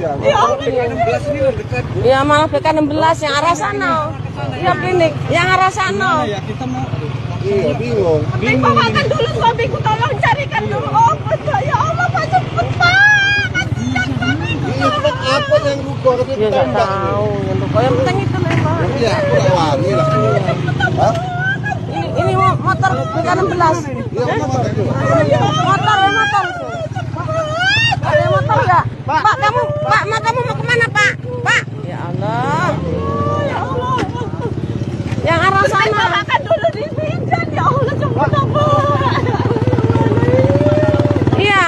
Iya. Ya malah BK16 yang arah sana. Ya klinik yang arah sana. Ya kita mau Iya, bingung. Mending bawakan dulu suamiku tolong carikan dulu obat Pak. Ya Allah Pak cepet Pak. Kasihan suamiku. Surat apa yang luka? Ya nggak tahu. Yang luka yang penting itu memang. Iya, wani lah. Hah? Ini ini mo- motor BK16. Iya, aku mau tak juga. Motor motor. Ada motor nggak? Pak kamu Pak ma kamu mau ke mana Pak? Pak. Ya Allah. Ya Allah. Makan dulu di bidan. Ya Allah cepet apa? Iya.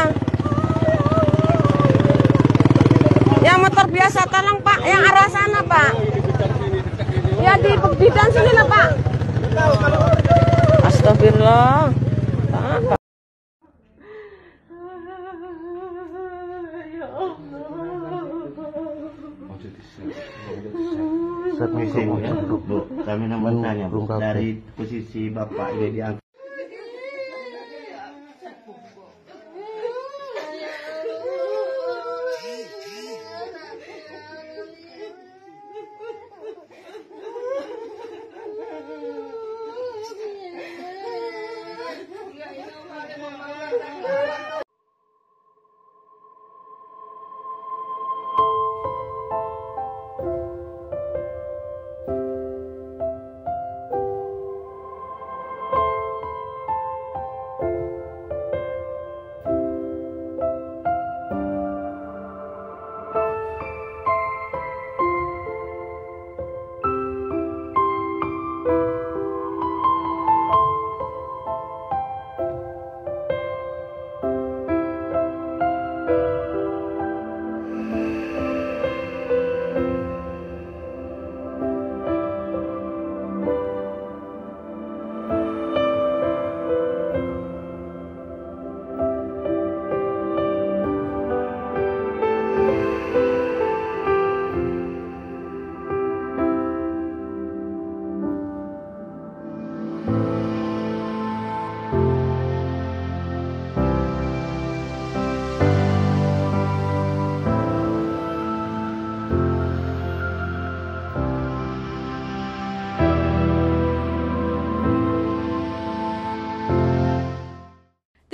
Yang motor biasa tolong Pak, yang arah sana Pak. Ya di bidan sini lah Pak. Astagfirullah. Pak. Bu ya, Bu. Kami Bu, dari posisi Bapak ini diangkat.